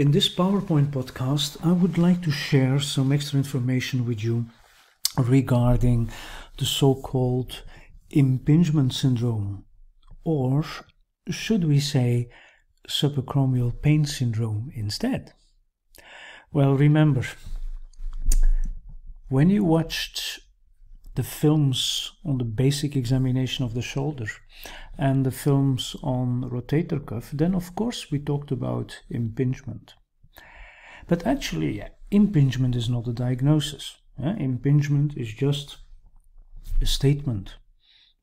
In this PowerPoint podcast, I would like to share some extra information with you regarding the so called impingement syndrome, or should we say subacromial pain syndrome instead? Well, remember, when you watched the films on the basic examination of the shoulder and the films on rotator cuff, then of course we talked about impingement. But actually, impingement is not a diagnosis. Impingement is just a statement.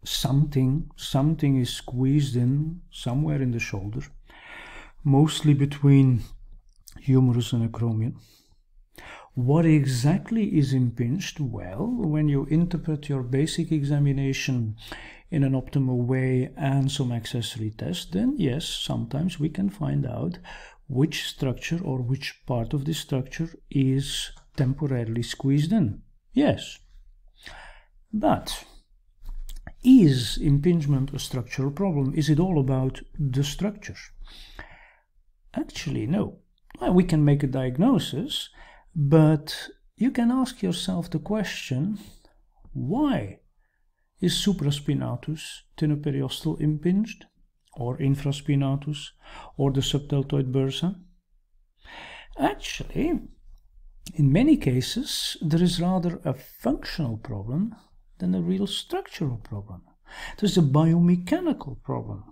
Something, something is squeezed in somewhere in the shoulder, mostly between humerus and acromion. What exactly is impinged? Well, when you interpret your basic examination in an optimal way and some accessory tests, then yes, sometimes we can find out which structure or which part of the structure is temporarily squeezed in. Yes. But is impingement a structural problem? Is it all about the structure? Actually, no. Well, we can make a diagnosis but you can ask yourself the question why is supraspinatus tenoperiosteal impinged, or infraspinatus, or the subdeltoid bursa? Actually, in many cases, there is rather a functional problem than a real structural problem. There's a biomechanical problem.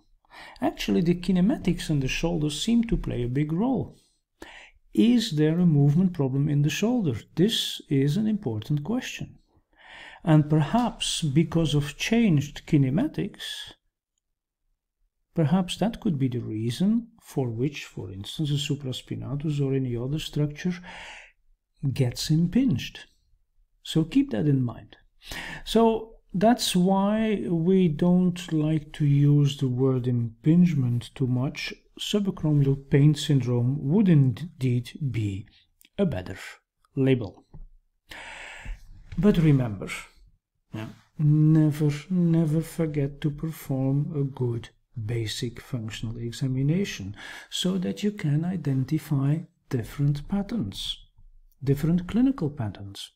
Actually, the kinematics in the shoulders seem to play a big role. Is there a movement problem in the shoulder? This is an important question. And perhaps because of changed kinematics, perhaps that could be the reason for which, for instance, a supraspinatus or any other structure gets impinged. So keep that in mind. So that's why we don't like to use the word impingement too much subacromial pain syndrome would indeed be a better label. But remember, yeah, never, never forget to perform a good basic functional examination so that you can identify different patterns, different clinical patterns.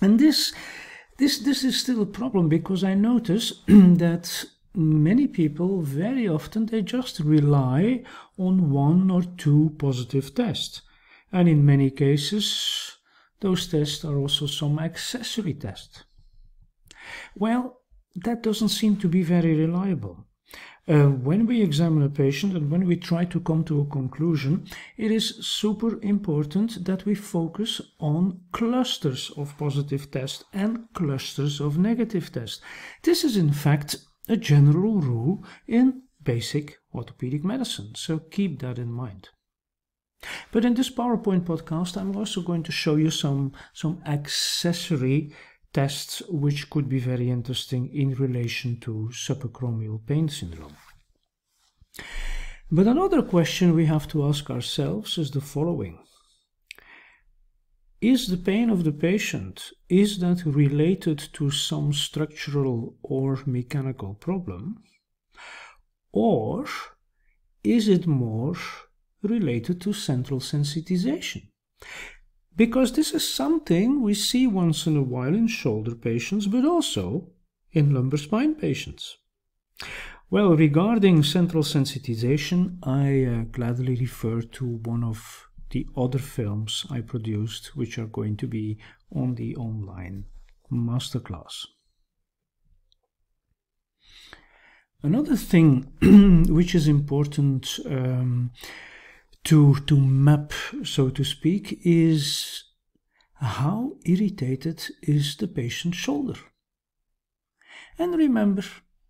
And this, this, this is still a problem because I notice that many people very often they just rely on one or two positive tests. And in many cases those tests are also some accessory tests. Well that doesn't seem to be very reliable. Uh, when we examine a patient and when we try to come to a conclusion, it is super important that we focus on clusters of positive tests and clusters of negative tests. This is, in fact, a general rule in basic orthopedic medicine, so keep that in mind. But in this PowerPoint podcast, I'm also going to show you some, some accessory tests which could be very interesting in relation to subacromial pain syndrome. But another question we have to ask ourselves is the following is the pain of the patient is that related to some structural or mechanical problem? Or is it more related to central sensitization? Because this is something we see once in a while in shoulder patients but also in lumbar spine patients. Well regarding central sensitization i uh, gladly refer to one of the other films I produced, which are going to be on the online masterclass. Another thing which is important um, to, to map, so to speak, is how irritated is the patient's shoulder. And remember,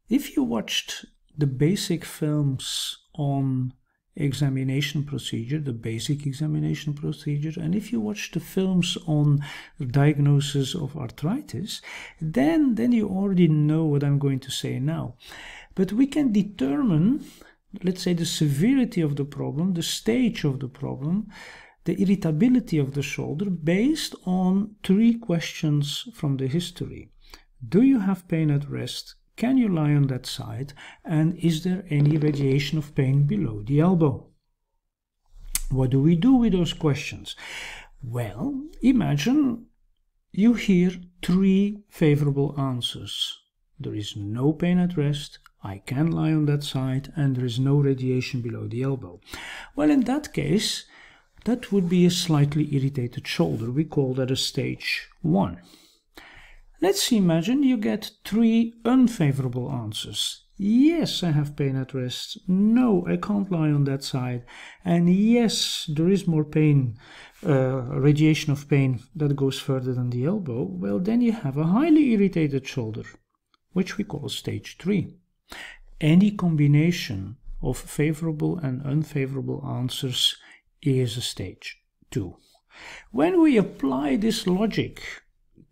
if you watched the basic films on examination procedure, the basic examination procedure. And if you watch the films on diagnosis of arthritis, then, then you already know what I'm going to say now. But we can determine, let's say, the severity of the problem, the stage of the problem, the irritability of the shoulder based on three questions from the history. Do you have pain at rest? Can you lie on that side? And is there any radiation of pain below the elbow? What do we do with those questions? Well, imagine you hear three favorable answers. There is no pain at rest, I can lie on that side, and there is no radiation below the elbow. Well, in that case, that would be a slightly irritated shoulder. We call that a stage 1. Let's imagine you get three unfavorable answers. Yes, I have pain at rest. No, I can't lie on that side. And yes, there is more pain, uh, radiation of pain that goes further than the elbow. Well, then you have a highly irritated shoulder, which we call stage 3. Any combination of favorable and unfavorable answers is a stage 2. When we apply this logic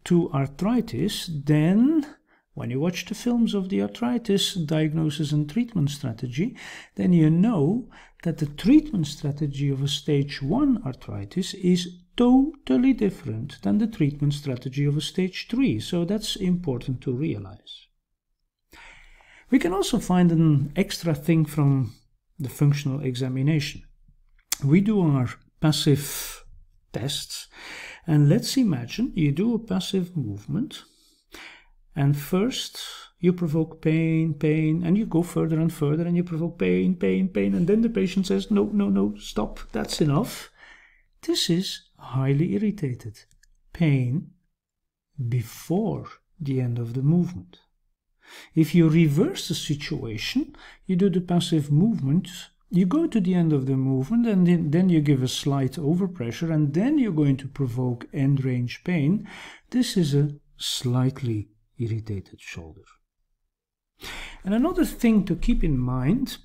to arthritis, then when you watch the films of the arthritis diagnosis and treatment strategy, then you know that the treatment strategy of a stage 1 arthritis is totally different than the treatment strategy of a stage 3. So that's important to realize. We can also find an extra thing from the functional examination. We do our passive tests and let's imagine you do a passive movement and first you provoke pain, pain, and you go further and further and you provoke pain, pain, pain, and then the patient says, no, no, no, stop, that's enough. This is highly irritated. Pain before the end of the movement. If you reverse the situation, you do the passive movement you go to the end of the movement and then, you give a slight overpressure and then you're going to provoke end range pain. This is a slightly irritated shoulder. And another thing to keep in mind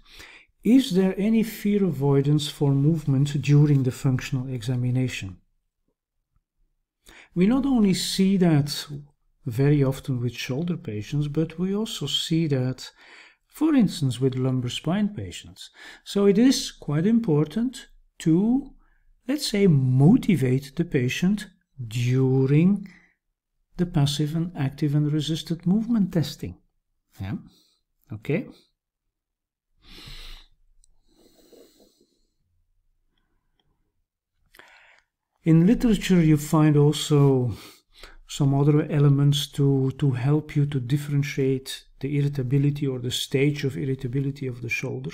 is there any fear avoidance for movement during the functional examination? We not only see that very often with shoulder patients, but we also see that for instance with lumbar spine patients. So it is quite important to, let's say, motivate the patient during the passive and active and resisted movement testing. Yeah, okay. In literature, you find also some other elements to, to help you to differentiate the irritability or the stage of irritability of the shoulder?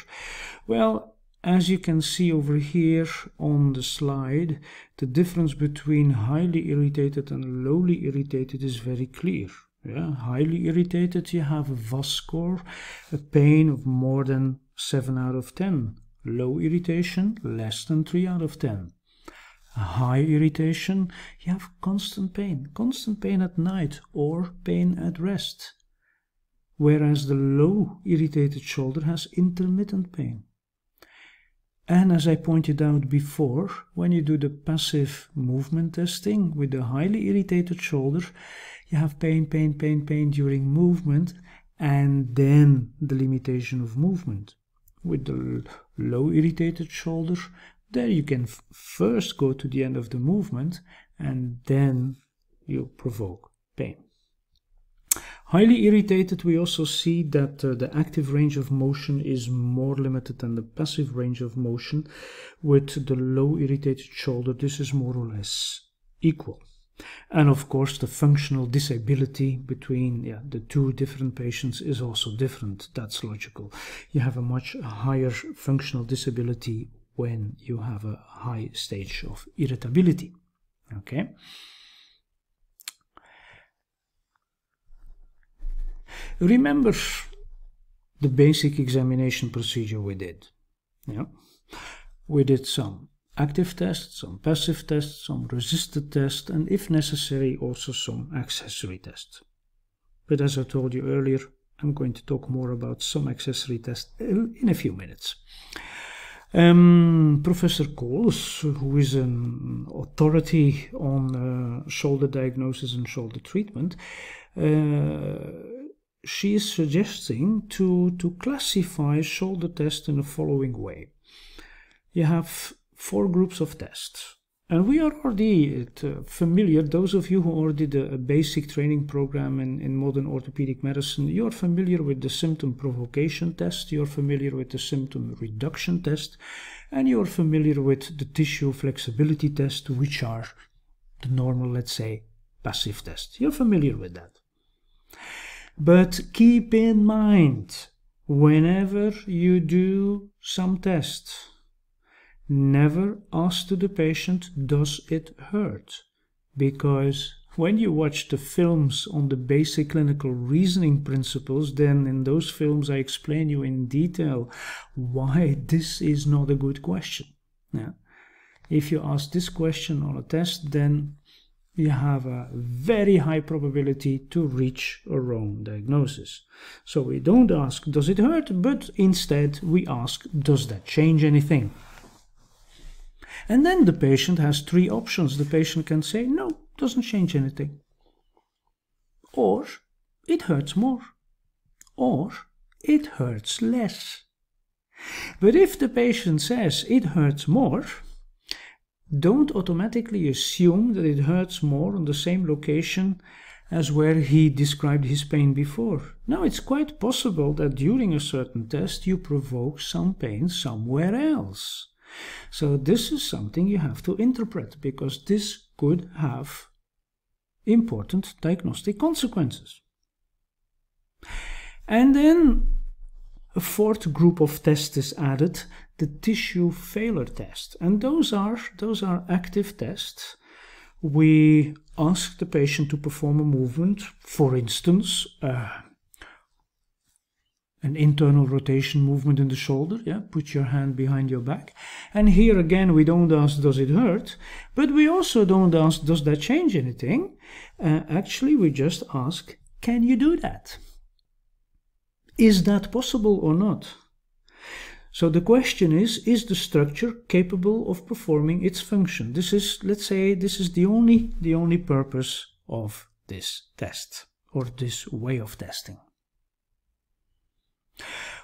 Well, as you can see over here on the slide, the difference between highly irritated and lowly irritated is very clear. Yeah, highly irritated, you have a VAS score, a pain of more than 7 out of 10. Low irritation, less than 3 out of 10 high irritation, you have constant pain, constant pain at night or pain at rest. Whereas the low irritated shoulder has intermittent pain. And as I pointed out before, when you do the passive movement testing with the highly irritated shoulder, you have pain, pain, pain, pain during movement, and then the limitation of movement. With the low irritated shoulder, there you can first go to the end of the movement and then you provoke pain. Highly irritated, we also see that uh, the active range of motion is more limited than the passive range of motion. With the low irritated shoulder, this is more or less equal. And of course, the functional disability between yeah, the two different patients is also different. That's logical. You have a much higher functional disability when you have a high stage of irritability. Okay. Remember the basic examination procedure we did. Yeah. We did some active tests, some passive tests, some resisted tests, and if necessary, also some accessory tests. But as I told you earlier, I'm going to talk more about some accessory tests in a few minutes. Um, Professor Cools, who is an authority on uh, shoulder diagnosis and shoulder treatment, uh, she is suggesting to, to classify shoulder tests in the following way. You have four groups of tests. and we are already uh, familiar, those of you who already did a, basic training program in, in modern orthopedic medicine, you're familiar with the symptom provocation test, you're familiar with the symptom reduction test, and you're familiar with the tissue flexibility test, which are the normal, let's say, passive test. You're familiar with that. But keep in mind, whenever you do some tests, Never ask to the patient, does it hurt? Because when you watch the films on the basic clinical reasoning principles, then in those films I explain you in detail why this is not a good question. If you ask this question on a test, then you have a very high probability to reach a wrong diagnosis. So we don't ask, does it hurt? But instead we ask, does that change anything? And then the patient has three options. The patient can say, no, doesn't change anything. Or it hurts more. Or it hurts less. But if the patient says it hurts more, don't automatically assume that it hurts more on the same location as where he described his pain before. Now, it's quite possible that during a certain test you provoke some pain somewhere else. So this is something you have to interpret because this could have important diagnostic consequences. And then a fourth group of tests is added, the tissue failure test. And those are, those are active tests. We ask the patient to perform a movement, for instance, uh, an internal rotation movement in the shoulder. Yeah, put your hand behind your back. And here again, we don't ask, does it hurt? But we also don't ask, does that change anything? Uh, actually, we just ask, can you do that? Is that possible or not? So the question is, is the structure capable of performing its function? This is, let's say, this is the only, the only purpose of this test or this way of testing.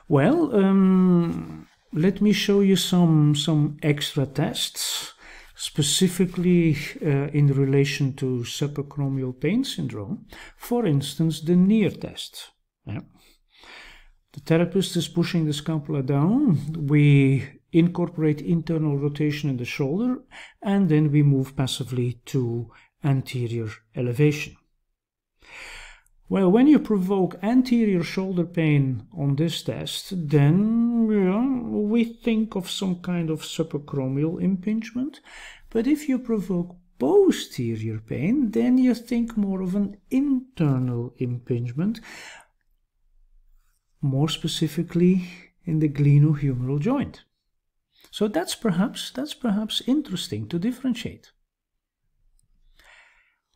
Well, um, let me show you some, some extra tests, specifically uh, in relation to subacromial pain syndrome. For instance, the Neer test. Yeah. The therapist is pushing the scapula down. We incorporate internal rotation in the shoulder, and then we move passively to anterior elevation. Well, when you provoke anterior shoulder pain on this test, then yeah, we think of some kind of subacromial impingement. But if you provoke posterior pain, then you think more of an internal impingement, more specifically in the glenohumeral joint. So that's perhaps that's perhaps interesting to differentiate.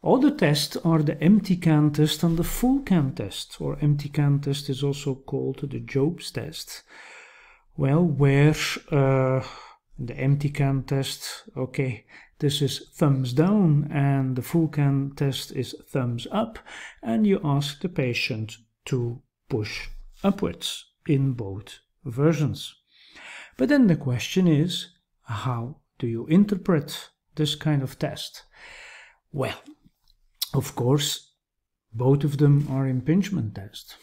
Other tests are the empty can test and the full can test, or empty can test is also called the Jobe's test. Well, where uh, the empty can test, okay, this is thumbs down, and the full can test is thumbs up, and you ask the patient to push upwards in both versions. But then the question is, how do you interpret this kind of test? Well, of course, both of them are impingement tests.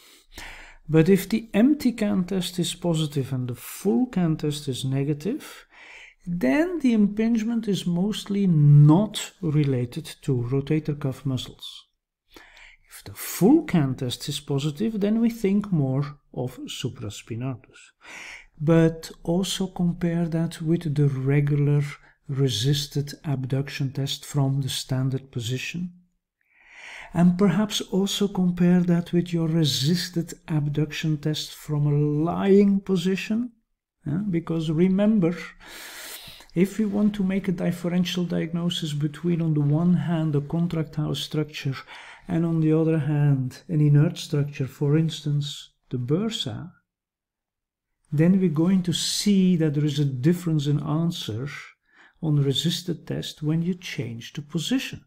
But if the empty can test is positive and the full can test is negative, then the impingement is mostly not related to rotator cuff muscles. If the full can test is positive, then we think more of supraspinatus. But also compare that with the regular resisted abduction test from the standard position and perhaps also compare that with your resisted abduction test from a lying position. Yeah? Because remember, if we want to make a differential diagnosis between, on the one hand, a contractile structure and on the other hand, an inert structure, for instance, the bursa, then we're going to see that there is a difference in answer on the resisted test when you change the position.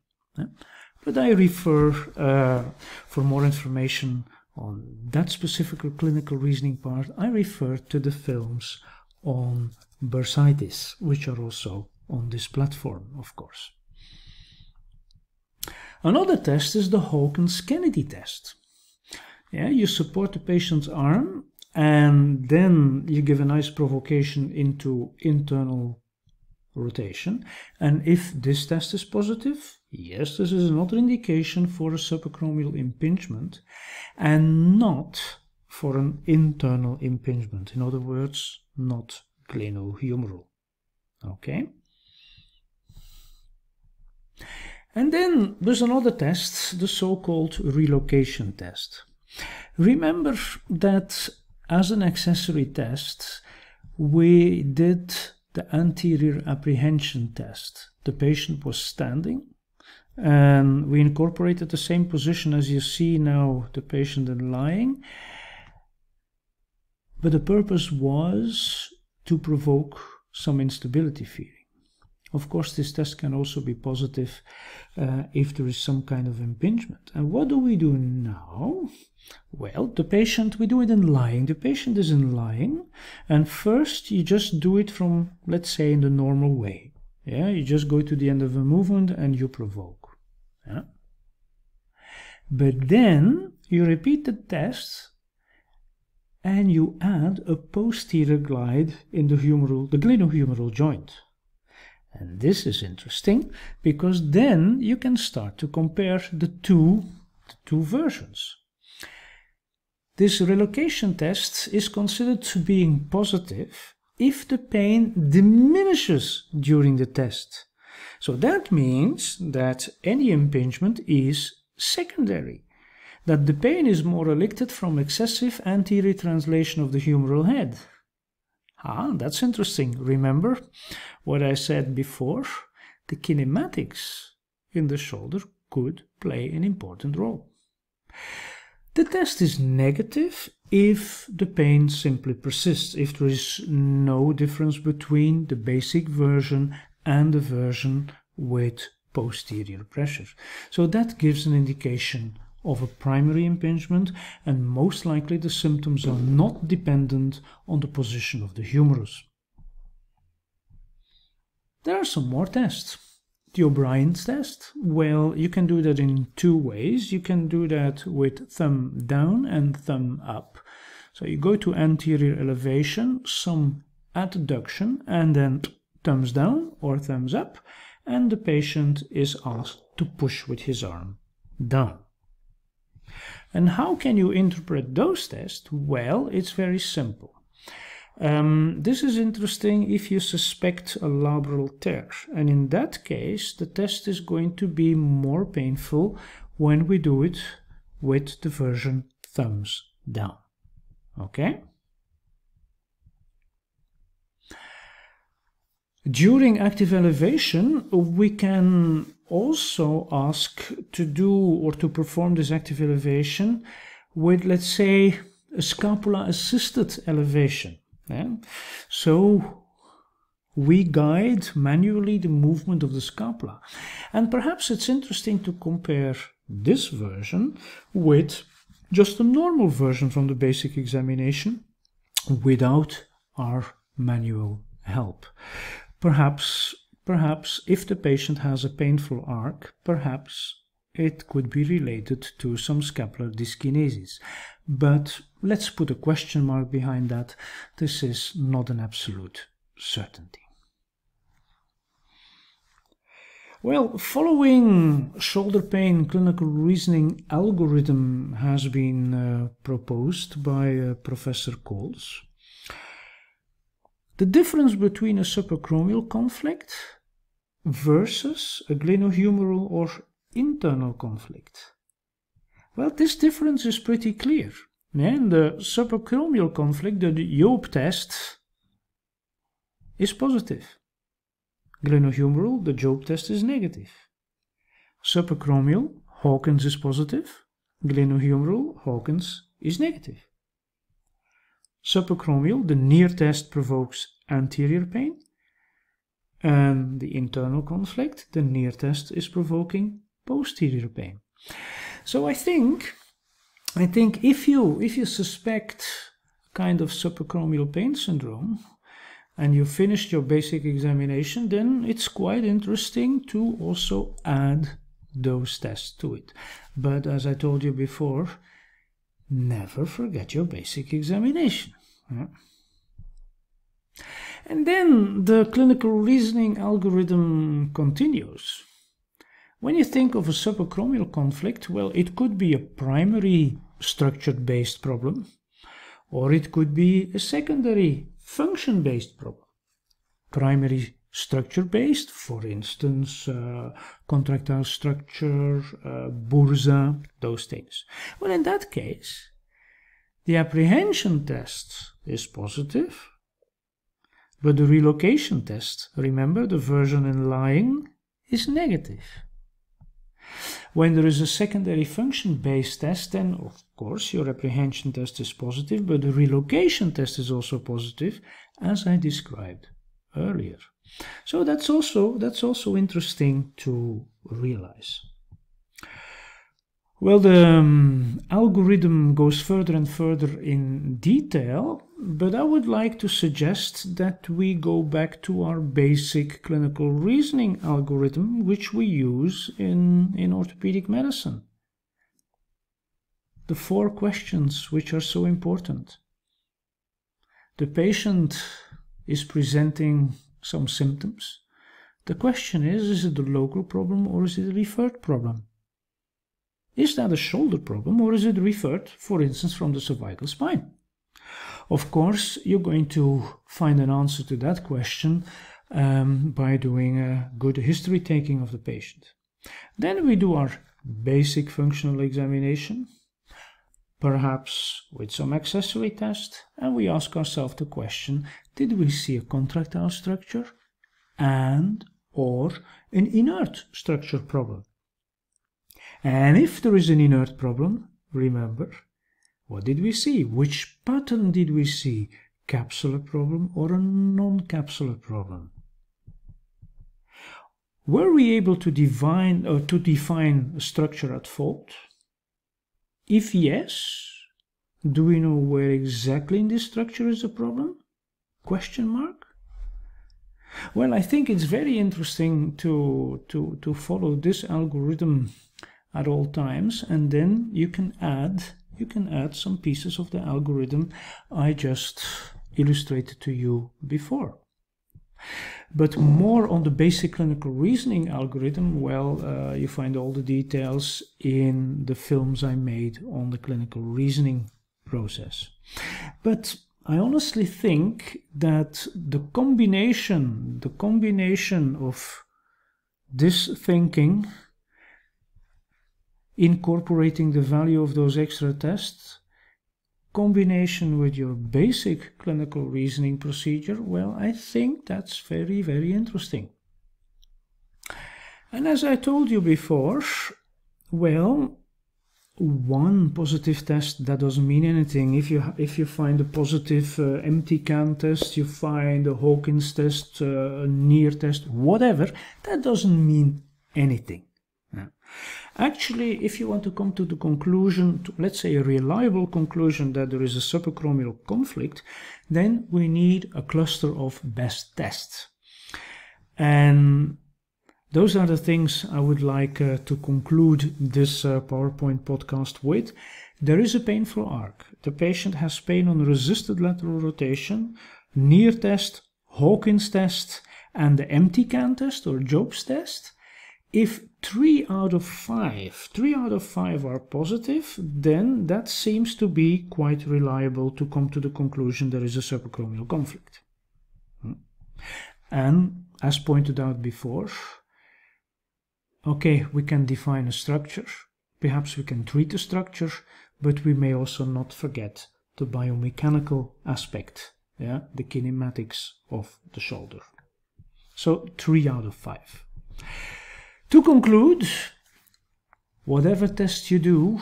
But I refer uh, for more information on that specific clinical reasoning part, I refer to the films on bursitis, which are also on this platform, of course. Another test is the Hawkins-Kennedy test. Yeah, you support the patient's arm and then you give a nice provocation into internal rotation. And if this test is positive, yes, this is another indication for a subacromial impingement and not for an internal impingement. In other words, not glenohumeral. Okay? And then there's another test, the so-called relocation test. Remember that as an accessory test, we did the anterior apprehension test. The patient was standing and we incorporated the same position as you see now the patient is lying. But the purpose was to provoke some instability feeling. Of course, this test can also be positive uh, if there is some kind of impingement. And what do we do now? Well, the patient, we do it in lying. The patient is in lying. And first, you just do it from, let's say, in the normal way. Yeah, you just go to the end of a movement and you provoke. Yeah. But then you repeat the test and you add a posterior glide in the humeral, the glenohumeral joint. And this is interesting because then you can start to compare the two, the two versions. This relocation test is considered to being positive if the pain diminishes during the test. So that means that any impingement is secondary, that the pain is more elicted from excessive anterior translation of the humeral head. Ah, that's interesting. Remember what I said before? The kinematics in the shoulder could play an important role. The test is negative if the pain simply persists, if there is no difference between the basic version and the version with posterior pressure. So that gives an indication of a primary impingement and most likely the symptoms are not dependent on the position of the humerus. There are some more tests. The O'Brien's test, well, you can do that in two ways. You can do that with thumb down and thumb up. So you go to anterior elevation, some adduction, and then thumbs down or thumbs up, and the patient is asked to push with his arm down. And how can you interpret those tests? Well, it's very simple. Um, this is interesting if you suspect a labral tear. And in that case, the test is going to be more painful when we do it with the version thumbs down. Okay? During active elevation, we can also ask to do or to perform this active elevation with, let's say, a scapula assisted elevation. Yeah? So we guide manually the movement of the scapula. And perhaps it's interesting to compare this version with just a normal version from the basic examination without our manual help. Perhaps, perhaps if the patient has a painful arc, perhaps it could be related to some scapular dyskinesis. But let's put a question mark behind that. This is not an absolute certainty. Well, following shoulder pain clinical reasoning algorithm has been uh, proposed by uh, Professor Cools. The difference between a subacromial conflict versus a glenohumeral or internal conflict. Well, this difference is pretty clear. In the subacromial conflict, the Jobe test is positive. Glenohumeral, the Jobe test is negative. Subacromial, Hawkins is positive. Glenohumeral, Hawkins is negative. Subacromial, the Neer test provokes anterior pain. And the internal conflict, the Neer test is provoking posterior pain. So I think, I think if you if you suspect kind of subacromial pain syndrome, and you finished your basic examination, then it's quite interesting to also add those tests to it. But as I told you before, never forget your basic examination. Yeah. And then the clinical reasoning algorithm continues. When you think of a subacromial conflict, well, it could be a primary structure-based problem, or it could be a secondary function-based problem. Primary structure-based, for instance, uh, contractile structure, uh, bursa, those things. Well, in that case, the apprehension test is positive, but the relocation test, remember the version in lying, is negative. When there is a secondary function-based test, then of course your apprehension test is positive, but the relocation test is also positive, as I described earlier. So that's also that's also interesting to realize. Well, the um, algorithm goes further and further in detail, but I would like to suggest that we go back to our basic clinical reasoning algorithm, which we use in, in orthopedic medicine. The four questions which are so important. The patient is presenting some symptoms. The question is, is it a local problem or is it a referred problem? Is that a shoulder problem or is it referred, for instance, from the cervical spine? Of course, you're going to find an answer to that question um, by doing a good history taking of the patient. Then we do our basic functional examination, perhaps with some accessory test, and we ask ourselves the question, did we see a contractile structure and or an inert structure problem? And if there is an inert problem, remember, what did we see? Which pattern did we see? Capsular problem or a non-capsular problem? Were we able to define or uh, to define a structure at fault? If yes, do we know where exactly in this structure is the problem? Question mark? Well, I think it's very interesting to, to, to follow this algorithm at all times and then you can add you can add some pieces of the algorithm I just illustrated to you before. But more on the basic clinical reasoning algorithm, well, uh, you find all the details in the films I made on the clinical reasoning process. But I honestly think that the combination, the combination of this thinking incorporating the value of those extra tests combination with your basic clinical reasoning procedure, well, I think that's very, very interesting. And as I told you before, well, one positive test that doesn't mean anything. If you if you find a positive uh, empty can test, you find a Hawkins test, uh, a Neer test, whatever, that doesn't mean anything. Actually, if you want to come to the conclusion, to, let's say a reliable conclusion that there is a subacromial conflict, then we need a cluster of best tests. And those are the things I would like uh, to conclude this uh, PowerPoint podcast with. There is a painful arc. The patient has pain on resisted lateral rotation, Neer test, Hawkins test, and the empty can test or Jobe's test. If three out of five, three out of five are positive, then that seems to be quite reliable to come to the conclusion there is a subacromial conflict. Hmm. And as pointed out before, okay, we can define a structure, perhaps we can treat the structure, but we may also not forget the biomechanical aspect, yeah, the kinematics of the shoulder. So three out of five. To conclude, whatever test you do,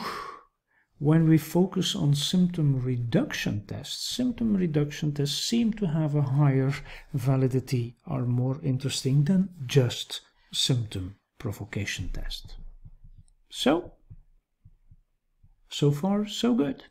when we focus on symptom reduction tests, symptom reduction tests seem to have a higher validity, are more interesting than just symptom provocation test. So, so far so good.